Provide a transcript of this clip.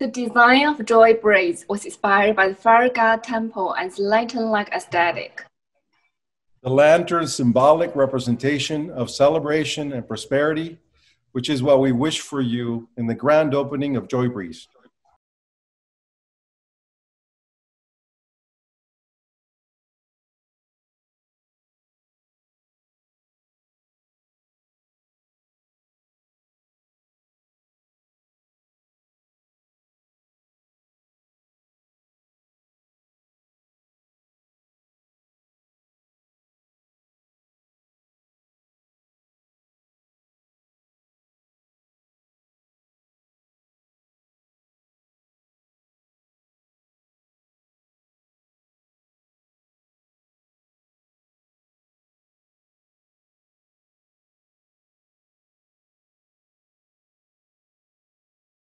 The design of Joy Breeze was inspired by the fire god temple and its lantern-like aesthetic. The lantern's symbolic representation of celebration and prosperity, which is what we wish for you in the grand opening of Joy Breeze.